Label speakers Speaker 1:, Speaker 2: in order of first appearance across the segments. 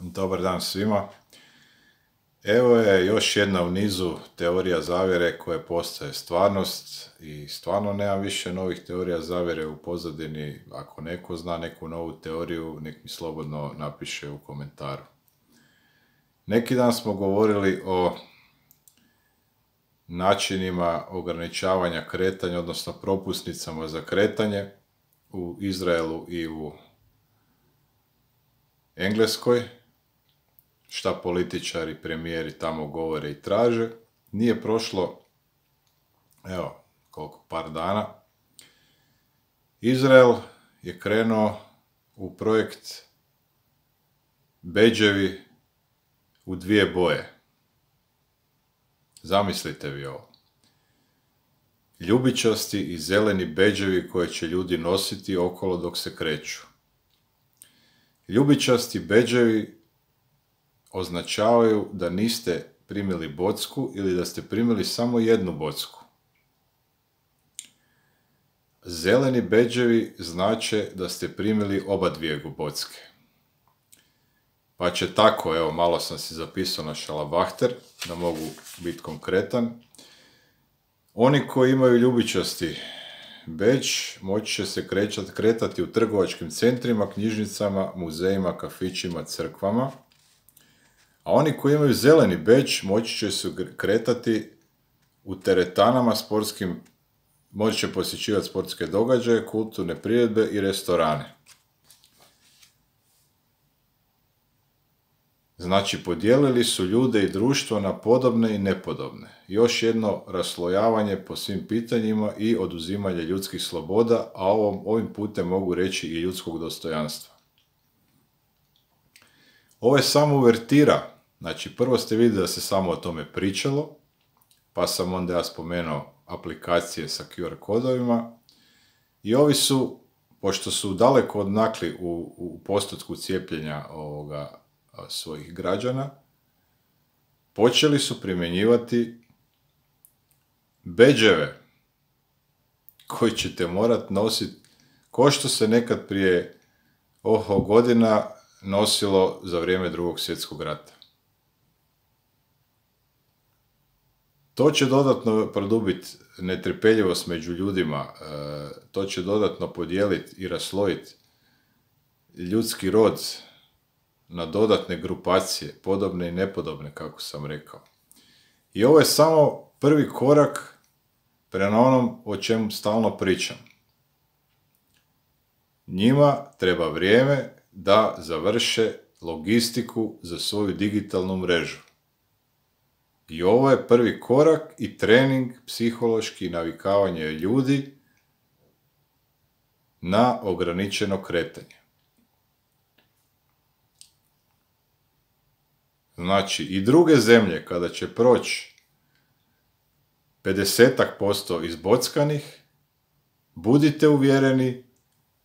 Speaker 1: Dobar dan svima. Evo je još jedna u nizu teorija zavjere koje postaje stvarnost i stvarno nema više novih teorija zavjere u pozadini. Ako neko zna neku novu teoriju, nek mi slobodno napiše u komentaru. Neki dan smo govorili o načinima ograničavanja kretanja, odnosno propusnicama za kretanje u Izraelu i u Engleskoj, šta političari, premijeri tamo govore i traže. Nije prošlo, evo, koliko, par dana. Izrael je krenuo u projekt Beđevi u dvije boje. Zamislite vi ovo. Ljubičasti i zeleni beđevi koje će ljudi nositi okolo dok se kreću. Ljubičasti beđevi označavaju da niste primili bocku ili da ste primili samo jednu bocku. Zeleni beđevi znače da ste primili oba dvije bocke. Pa će tako, evo, malo sam si zapisao na šalabahter, da mogu biti konkretan. Oni koji imaju ljubičasti Beč moći će se kretati u trgovačkim centrima, knjižnicama, muzejima, kafićima, crkvama. A oni koji imaju zeleni beč moći će se kretati u teretanama, sportskim, moći će posjećivati sportske događaje, kulturne priredbe i restorane. Znači, podijelili su ljude i društvo na podobne i nepodobne. Još jedno raslojavanje po svim pitanjima i oduzimanje ljudskih sloboda, a ovom, ovim putem mogu reći i ljudskog dostojanstva. Ovo je samo uvertira. Znači, prvo ste vidjeli da se samo o tome pričalo, pa sam onda ja spomenuo aplikacije sa QR kodovima. I ovi su, pošto su daleko odnakli u, u postotku cijepljenja ovoga svojih građana, počeli su primjenjivati beđeve koji ćete morat nositi ko što se nekad prije oho godina nosilo za vrijeme drugog svjetskog rata. To će dodatno produbiti netrpeljivost među ljudima, e, to će dodatno podijeliti i raslojiti ljudski rod na dodatne grupacije, podobne i nepodobne, kako sam rekao. I ovo je samo prvi korak prema onom o čemu stalno pričam. Njima treba vrijeme da završe logistiku za svoju digitalnu mrežu. I ovo je prvi korak i trening psihološki navikavanje ljudi na ograničeno kretanje. Znači, i druge zemlje, kada će proći 50% izbockanih, budite uvjereni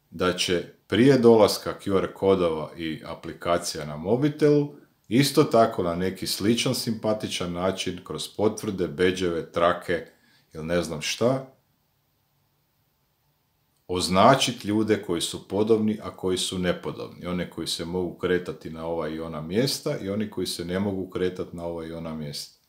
Speaker 1: da će prije dolaska QR kodova i aplikacija na mobitelu, isto tako na neki sličan simpatičan način, kroz potvrde, beđeve, trake ili ne znam šta, označiti ljude koji su podobni, a koji su nepodobni. One koji se mogu kretati na ova i ona mjesta i oni koji se ne mogu kretati na ova i ona mjesta.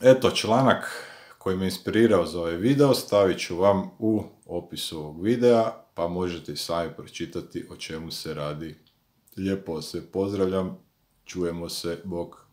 Speaker 1: Eto, članak koji me inspirirao za ovaj video stavit ću vam u opisu ovog videa, pa možete sami pročitati o čemu se radi. Lijepo se pozdravljam, čujemo se, bok.